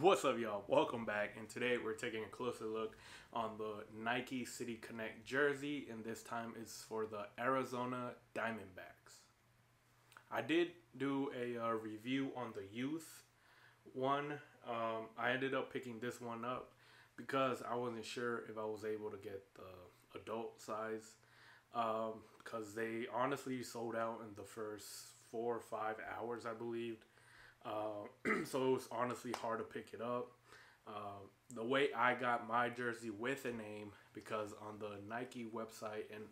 What's up, y'all? Welcome back. And today we're taking a closer look on the Nike City Connect jersey, and this time it's for the Arizona Diamondbacks. I did do a uh, review on the youth one. Um, I ended up picking this one up because I wasn't sure if I was able to get the adult size because um, they honestly sold out in the first four or five hours, I believed. Uh, so it was honestly hard to pick it up. Uh, the way I got my jersey with a name, because on the Nike website and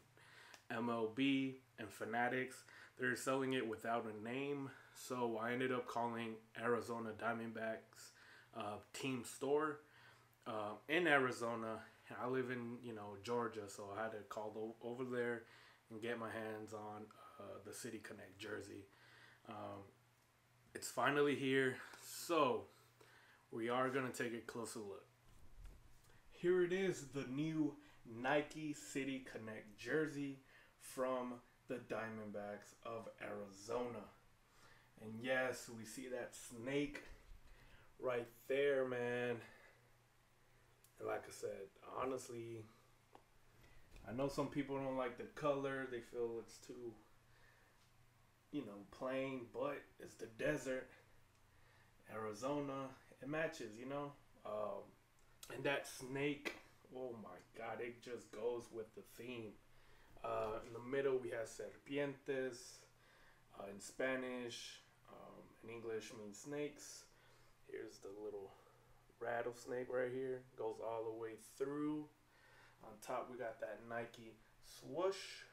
MLB and Fanatics, they're selling it without a name. So I ended up calling Arizona Diamondbacks uh, team store uh, in Arizona. I live in you know Georgia, so I had to call over there and get my hands on uh, the City Connect jersey. Um, it's finally here, so we are gonna take a closer look. Here it is, the new Nike City Connect jersey from the Diamondbacks of Arizona. And yes, we see that snake right there, man. And like I said, honestly, I know some people don't like the color. They feel it's too, you know, plain, but it's the desert. Arizona, it matches, you know. Um, and that snake, oh my God, it just goes with the theme. Uh, in the middle, we have serpientes. Uh, in Spanish, um, in English means snakes. Here's the little rattlesnake right here. Goes all the way through. On top, we got that Nike swoosh.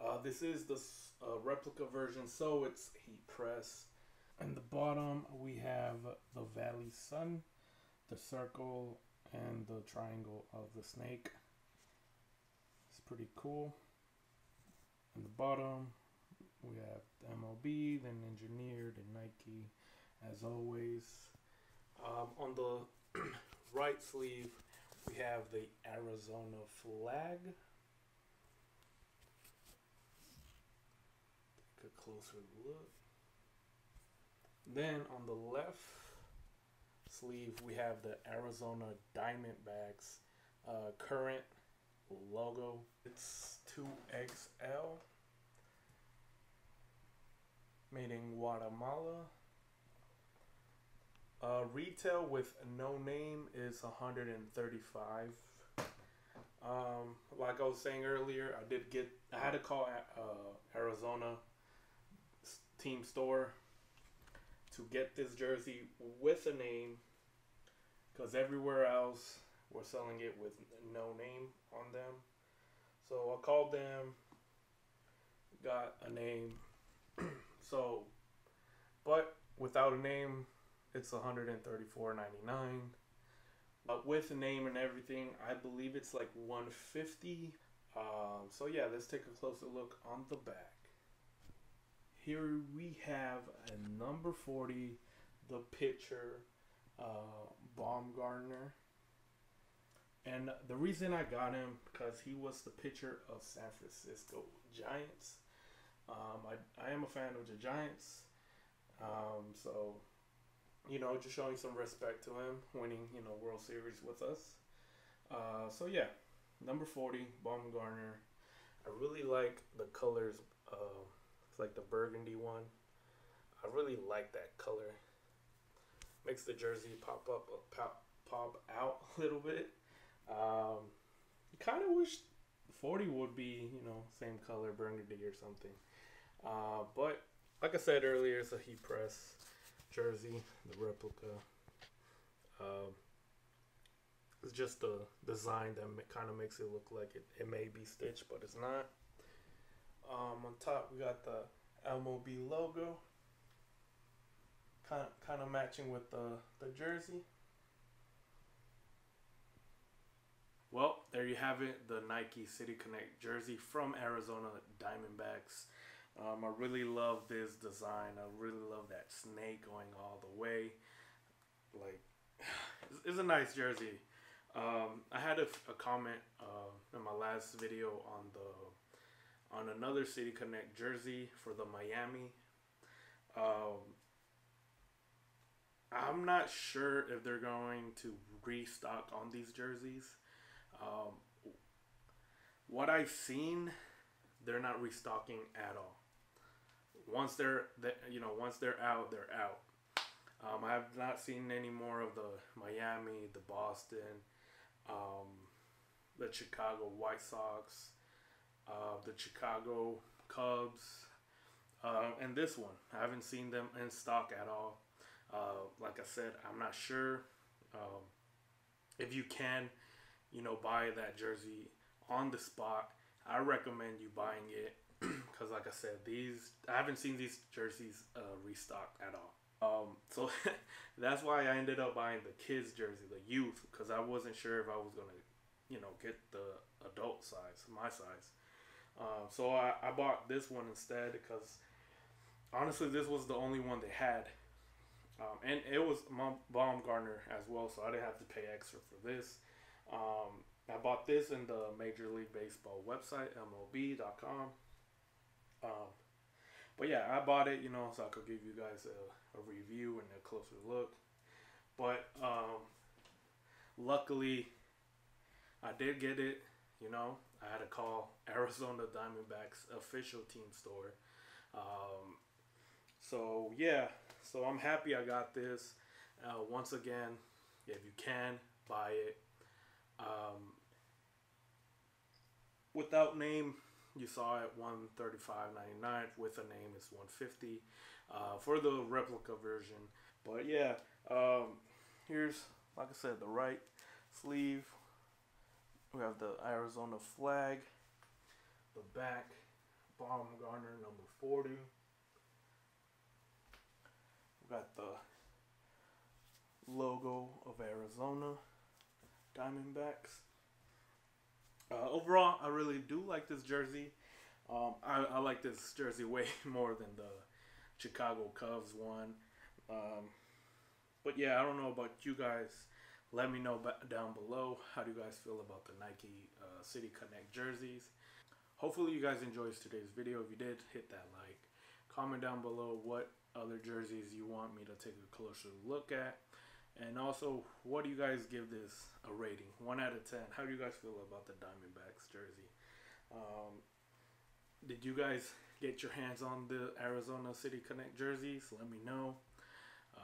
Uh, this is the uh, replica version, so it's heat press. And the bottom, we have the valley sun, the circle, and the triangle of the snake. It's pretty cool. And the bottom, we have the MLB, then engineered and Nike, as always. Um, on the right sleeve, we have the Arizona flag. Take a closer look. Then on the left sleeve, we have the Arizona Diamondbacks uh, current logo. It's 2XL. Made in Guatemala. Uh, retail with no name is 135. Um, like I was saying earlier, I did get I had to call uh, Arizona team store to get this jersey with a name because everywhere else we're selling it with no name on them. So I called them, got a name. so, but without a name, it's 134.99. But with a name and everything, I believe it's like 150. Um, so yeah, let's take a closer look on the back. Here we have a number 40, the pitcher, uh, Bumgarner. And the reason I got him because he was the pitcher of San Francisco Giants. Um, I, I am a fan of the Giants. Um, so you know, just showing some respect to him, winning, you know, World Series with us. Uh, so yeah, number 40, Bumgarner. I really like the colors. Uh, like the burgundy one. I really like that color. Makes the jersey pop up, pop, pop out a little bit. Um, kind of wish 40 would be, you know, same color, burgundy or something. Uh, but like I said earlier, it's a heat press jersey, the replica. Uh, it's just the design that kind of makes it look like it, it may be stitched, but it's not. Um, on top, we got the MLB logo, kind of, kind of matching with the, the jersey. Well, there you have it, the Nike City Connect jersey from Arizona Diamondbacks. Um, I really love this design. I really love that snake going all the way. Like, it's, it's a nice jersey. Um, I had a, a comment uh, in my last video on the on another City Connect jersey for the Miami. Um, I'm not sure if they're going to restock on these jerseys. Um, what I've seen, they're not restocking at all. Once they're, you know, once they're out, they're out. Um, I have not seen any more of the Miami, the Boston, um, the Chicago White Sox, uh, the Chicago Cubs, uh, and this one. I haven't seen them in stock at all. Uh, like I said, I'm not sure um, if you can, you know, buy that jersey on the spot. I recommend you buying it because, like I said, these I haven't seen these jerseys uh, restocked at all. Um, so that's why I ended up buying the kids jersey, the youth, because I wasn't sure if I was gonna, you know, get the adult size, my size. Um, so I, I bought this one instead because honestly, this was the only one they had. Um, and it was my Bumgarner as well, so I didn't have to pay extra for this. Um, I bought this in the Major League Baseball website, MLB.com. Um, but yeah, I bought it, you know, so I could give you guys a, a review and a closer look. But um, luckily, I did get it. You know, I had to call Arizona Diamondbacks official team store. Um, so yeah, so I'm happy I got this. Uh, once again, if you can buy it. Um, without name, you saw it 135.99. With a name, it's 150 uh, for the replica version. But yeah, um, here's like I said, the right sleeve. We have the Arizona flag. The back, Bumgarner number 40. We got the logo of Arizona Diamondbacks. Uh, overall, I really do like this jersey. Um, I, I, like this jersey way more than the Chicago Cubs one. Um, but yeah, I don't know about you guys. Let me know down below how do you guys feel about the Nike uh, City Connect jerseys. Hopefully you guys enjoyed today's video. If you did, hit that like. Comment down below what other jerseys you want me to take a closer look at. And also, what do you guys give this a rating? 1 out of 10. How do you guys feel about the Diamondbacks jersey? Um, did you guys get your hands on the Arizona City Connect jerseys? Let me know.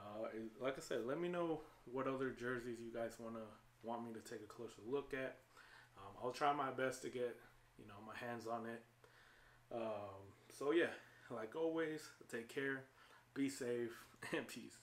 Uh, like I said, let me know what other jerseys you guys want to want me to take a closer look at. Um, I'll try my best to get you know my hands on it. Um, so yeah, like always, take care, be safe, and peace.